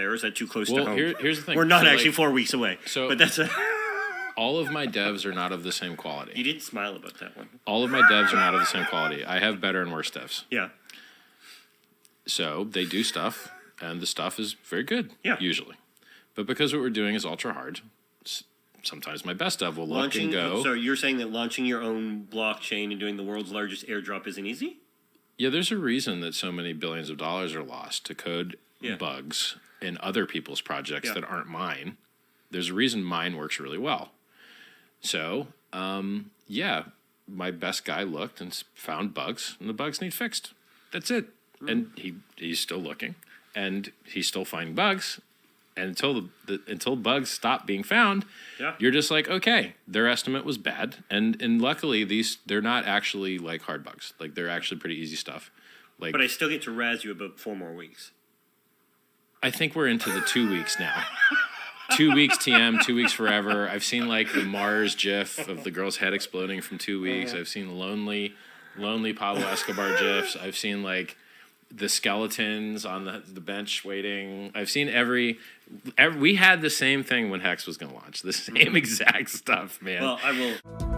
or is that too close Well, to home? here, here's the thing. We're not So, actually like, four weeks away. so- but that's a. all of my devs are not of the same quality. you didn't smile about that one. All of my devs are not of the same quality. I have better and worse devs. Yeah. So they do stuff, and the stuff is very good. Yeah. Usually, but because what we're doing is ultra hard, sometimes my best dev will look Launching. and go. So you're saying that launching your own blockchain and doing the world's largest airdrop isn't easy? Yeah, there's a reason that so many billions of dollars are lost to code Yeah. bugs in other people's projects Yeah. that aren't mine. There's a reason mine works really well. So, um, yeah, my best guy looked and found bugs, and the bugs need fixed. That's it. Hmm. And he he's still looking, and he's still finding bugs. And until the, the until bugs stop being found, Yeah. you're just like, okay, their estimate was bad, and and luckily these they're not actually like hard bugs. Like they're actually pretty easy stuff. Like But I still get to razz you about four more weeks. I think we're into the two weeks now. two weeks TM, two weeks forever. I've seen like the Mars GIF of the girl's head exploding from two oh, weeks. I've seen lonely, lonely Pablo Escobar GIFs. I've seen like the skeletons on the, the bench waiting. I've seen every, every. We had the same thing when Hex was going to launch. The same exact stuff, man. Well, I will.